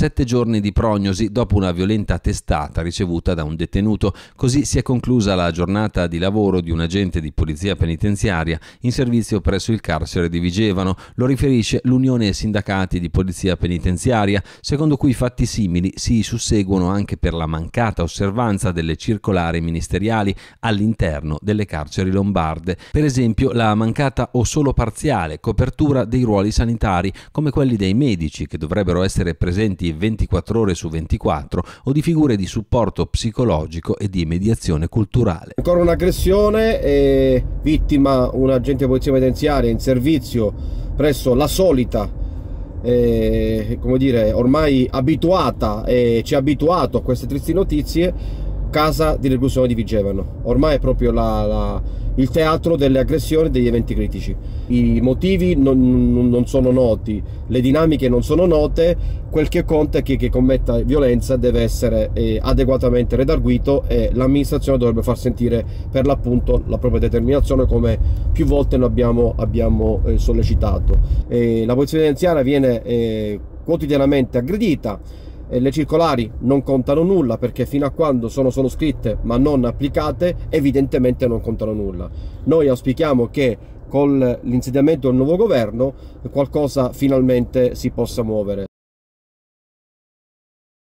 Sette giorni di prognosi dopo una violenta testata ricevuta da un detenuto. Così si è conclusa la giornata di lavoro di un agente di polizia penitenziaria in servizio presso il carcere di Vigevano. Lo riferisce l'Unione Sindacati di Polizia Penitenziaria, secondo cui fatti simili si susseguono anche per la mancata osservanza delle circolari ministeriali all'interno delle carceri lombarde. Per esempio la mancata o solo parziale copertura dei ruoli sanitari, come quelli dei medici che dovrebbero essere presenti 24 ore su 24 o di figure di supporto psicologico e di mediazione culturale. Ancora un'aggressione, vittima un agente di polizia penitenziaria in servizio presso la solita eh, come dire, ormai abituata e ci ha abituato a queste tristi notizie, casa di reclusione di Vigevano. Ormai è proprio la, la, il teatro delle aggressioni e degli eventi critici. I motivi non, non, sono noti, le dinamiche non sono note, quel che conta è che chi commetta violenza deve essere eh, adeguatamente redarguito e l'amministrazione dovrebbe far sentire per l'appunto la propria determinazione come più volte noi abbiamo, abbiamo eh, sollecitato. Eh, la polizia penitenziaria viene eh, quotidianamente aggredita, le circolari non contano nulla perché fino a quando sono solo scritte ma non applicate evidentemente non contano nulla. Noi auspichiamo che con l'insediamento del nuovo governo qualcosa finalmente si possa muovere.